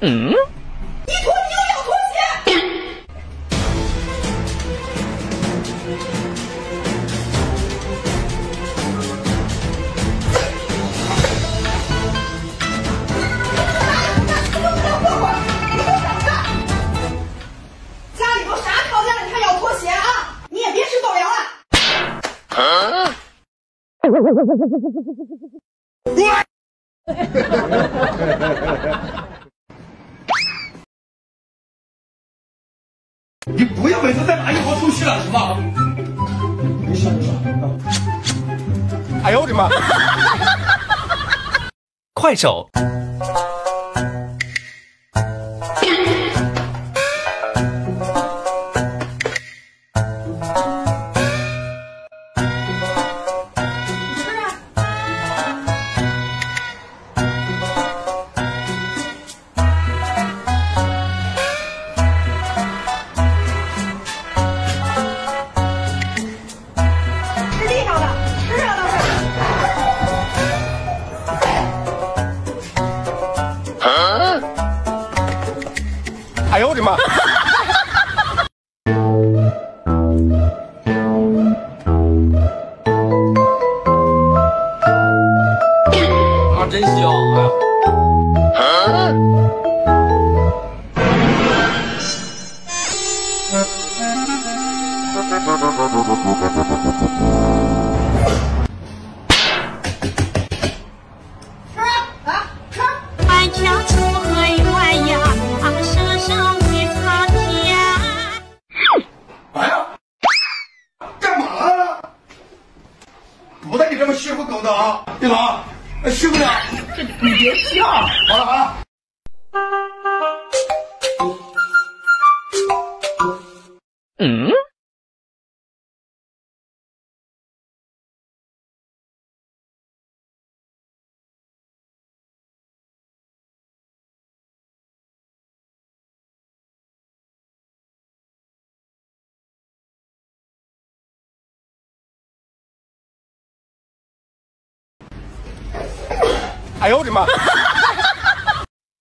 嗯？你脱你又要脱鞋？家里头啥条件了，你还要拖鞋啊？你也别吃狗粮了。你不要每次再拿一包出去了，行吗？没事没事。哎呦我的妈！快手，哎呦我的妈！啊，真香！哎这么欺负狗的啊！对吧？欺负你啊！你别笑。好了好了。嗯？哎呦我的妈！